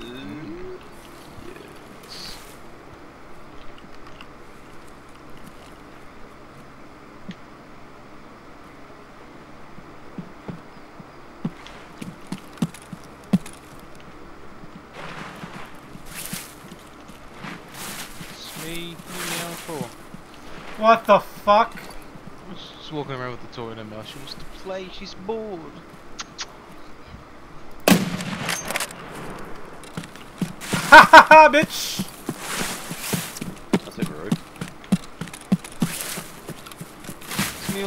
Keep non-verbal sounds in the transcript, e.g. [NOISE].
Yes. It's me, four. What the fuck? Just walking around with the toy in her mouth. She wants to play. She's bored. [LAUGHS] bitch! That's a rude. It's me,